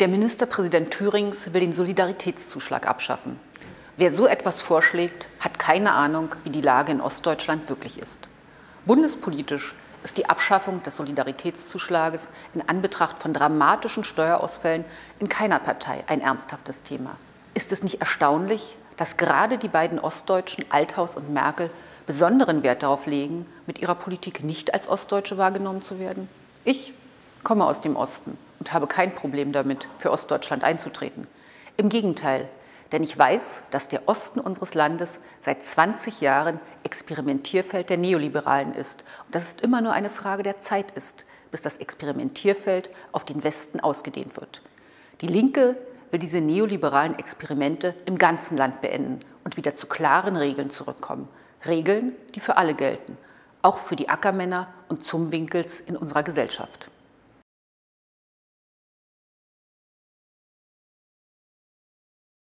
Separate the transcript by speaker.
Speaker 1: Der Ministerpräsident Thürings will den Solidaritätszuschlag abschaffen. Wer so etwas vorschlägt, hat keine Ahnung, wie die Lage in Ostdeutschland wirklich ist. Bundespolitisch ist die Abschaffung des Solidaritätszuschlages in Anbetracht von dramatischen Steuerausfällen in keiner Partei ein ernsthaftes Thema. Ist es nicht erstaunlich, dass gerade die beiden Ostdeutschen, Althaus und Merkel, besonderen Wert darauf legen, mit ihrer Politik nicht als Ostdeutsche wahrgenommen zu werden? Ich komme aus dem Osten und habe kein Problem damit, für Ostdeutschland einzutreten. Im Gegenteil, denn ich weiß, dass der Osten unseres Landes seit 20 Jahren Experimentierfeld der Neoliberalen ist und dass es immer nur eine Frage der Zeit ist, bis das Experimentierfeld auf den Westen ausgedehnt wird. Die Linke will diese neoliberalen Experimente im ganzen Land beenden und wieder zu klaren Regeln zurückkommen. Regeln, die für alle gelten, auch für die Ackermänner und Zumwinkels in unserer Gesellschaft.